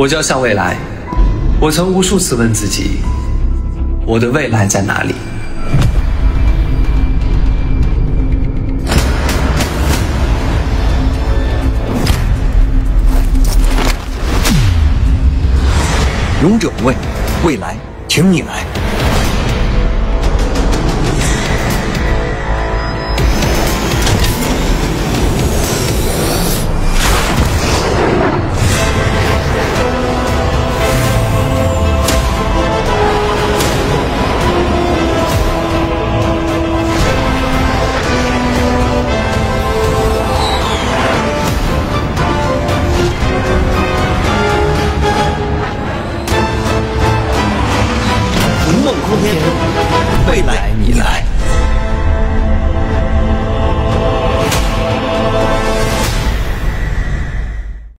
我叫向未来，我曾无数次问自己，我的未来在哪里？勇者无畏，未来，请你来。梦空天未来